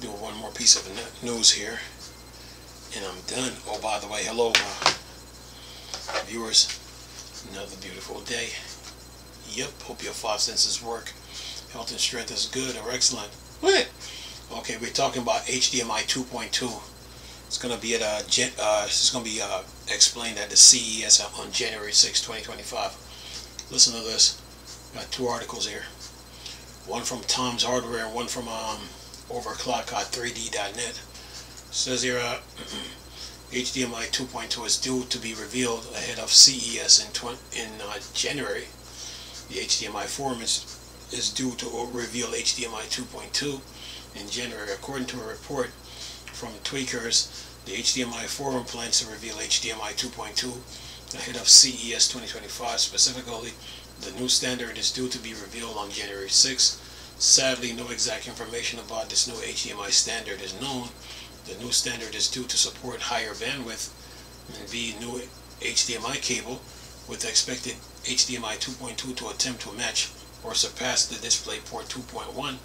do one more piece of news here, and I'm done. Oh, by the way, hello, uh, viewers. Another beautiful day. Yep, hope your five senses work. Health and strength is good or excellent. What? Okay, we're talking about HDMI 2.2. It's gonna be at a uh, uh, it's gonna be uh, explained at the CES on January 6, 2025. Listen to this. Got two articles here. One from Tom's Hardware one from um, overclock3d.net. Says here, uh, HDMI 2.2 is due to be revealed ahead of CES in, in uh, January. The HDMI forum is, is due to reveal HDMI 2.2 in January. According to a report from Tweakers, the HDMI forum plans to reveal HDMI 2.2 ahead of CES 2025. Specifically, the new standard is due to be revealed on January 6. Sadly, no exact information about this new HDMI standard is known. The new standard is due to support higher bandwidth and be new HDMI cable with expected HDMI 2.2 to attempt to match or surpass the DisplayPort 2.1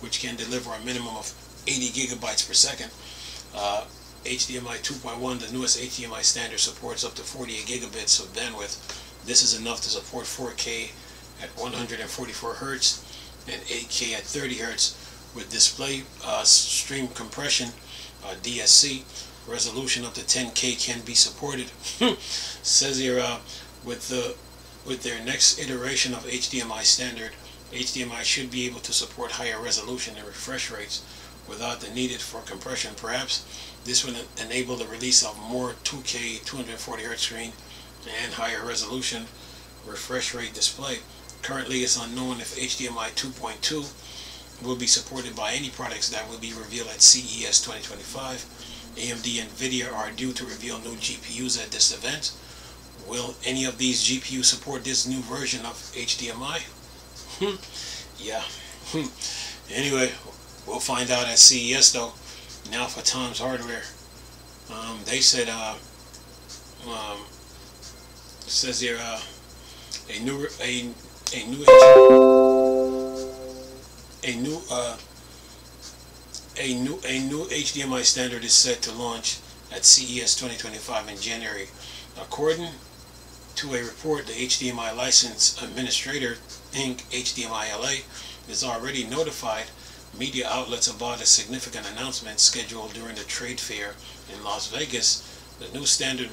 which can deliver a minimum of 80 gigabytes per second. Uh, HDMI 2.1, the newest HDMI standard, supports up to 48 gigabits of bandwidth. This is enough to support 4K at 144 hertz and 8K at 30 hertz with display uh, stream compression, uh, DSC, resolution up to 10K can be supported. Says here, uh, with the with their next iteration of HDMI standard, HDMI should be able to support higher resolution and refresh rates without the needed for compression. Perhaps this would enable the release of more 2K 240Hz screen and higher resolution refresh rate display. Currently it's unknown if HDMI 2.2 will be supported by any products that will be revealed at CES 2025. AMD and Nvidia are due to reveal new GPUs at this event. Will any of these GPUs support this new version of HDMI? Hmm. yeah. Hmm. anyway, we'll find out at CES though. Now for Tom's Hardware. Um, they said, uh, um, says here, uh, a new, a, a new, a new, uh, a new, a new HDMI standard is set to launch at CES 2025 in January. According to a report, the HDMI license administrator, Inc., HDMI LA, is already notified media outlets about a significant announcement scheduled during the trade fair in Las Vegas. The new standard,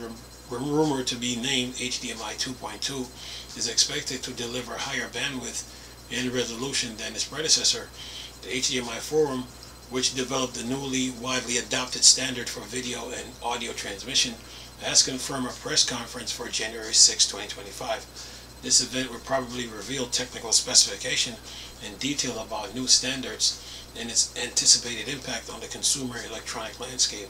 rumored to be named HDMI 2.2, is expected to deliver higher bandwidth and resolution than its predecessor. The HDMI Forum, which developed the newly widely adopted standard for video and audio transmission, has confirmed a press conference for January 6, 2025. This event will probably reveal technical specification and detail about new standards and its anticipated impact on the consumer electronic landscape.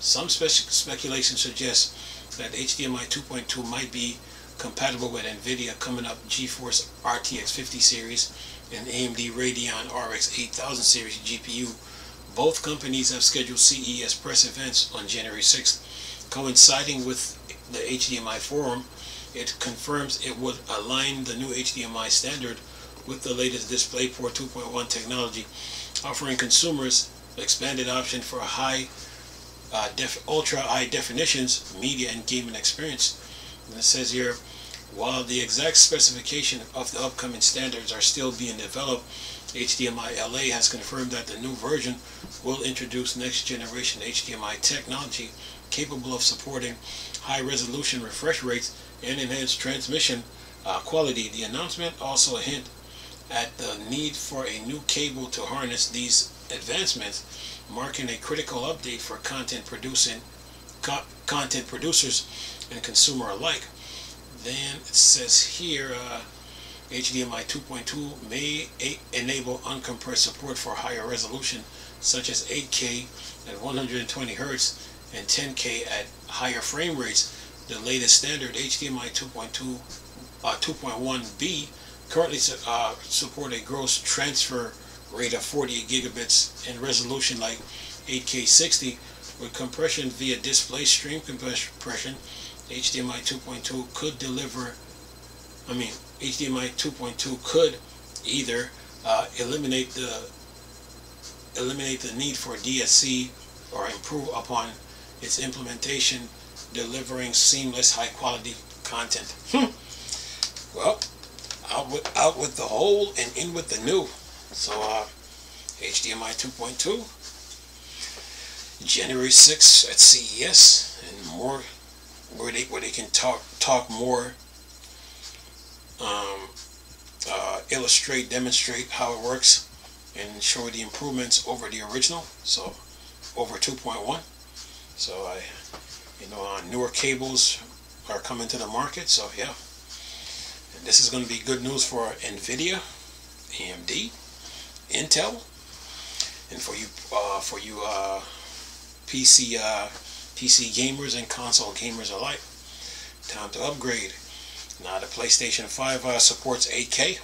Some spe speculation suggests that HDMI 2.2 might be compatible with NVIDIA coming up GeForce RTX 50 series and AMD Radeon RX 8000 series GPU. Both companies have scheduled CES press events on January 6th coinciding with the HDMI forum, it confirms it would align the new HDMI standard with the latest DisplayPort 2.1 technology, offering consumers expanded option for high, uh, ultra high definitions, media and gaming experience. And it says here, while the exact specification of the upcoming standards are still being developed, HDMI LA has confirmed that the new version will introduce next generation HDMI technology capable of supporting high resolution refresh rates and enhanced transmission uh, quality. The announcement also hint at the need for a new cable to harness these advancements, marking a critical update for content producing co content producers and consumer alike. Then it says here uh, HDMI 2.2 may enable uncompressed support for higher resolution such as 8K at 120 Hz and 10K at higher frame rates. The latest standard HDMI 2.2 uh, 2.1b currently uh, support a gross transfer rate of 48 gigabits and resolution like 8K 60 with compression via display stream compression. HDMI 2.2 could deliver, I mean, HDMI 2.2 could either uh, eliminate the eliminate the need for DSC or improve upon its implementation, delivering seamless, high-quality content. Hmm. Well, out with out with the old and in with the new. So, uh, HDMI 2.2, January 6th at CES, and more where they where they can talk talk more, um, uh, illustrate, demonstrate how it works, and show the improvements over the original. So, over 2.1. So I, you know, uh, newer cables are coming to the market. So yeah, and this is going to be good news for Nvidia, AMD, Intel, and for you, uh, for you uh, PC uh, PC gamers and console gamers alike. Time to upgrade. Now the PlayStation 5 uh, supports 8K.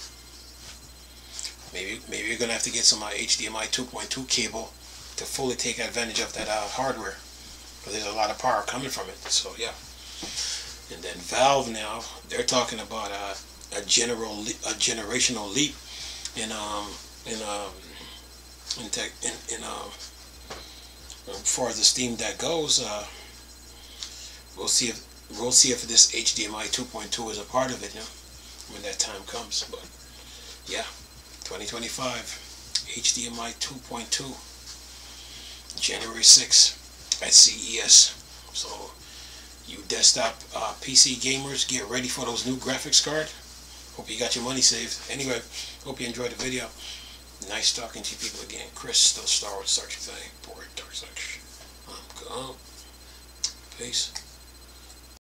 Maybe maybe you're gonna have to get some uh, HDMI 2.2 cable to fully take advantage of that uh, hardware. But there's a lot of power coming from it. So yeah. And then Valve now they're talking about uh, a general a generational leap in um in um in tech in, in uh, far as the Steam Deck goes. Uh, we'll see if we'll see if this HDMI 2.2 is a part of it. You know, when that time comes. But yeah, 2025 HDMI 2.2. January 6th at CES. So you desktop uh, PC gamers, get ready for those new graphics card. Hope you got your money saved. Anyway, hope you enjoyed the video. Nice talking to you people again. Chris, still Star Wars Search thing. Bored Dark Search. I'm gone. Peace.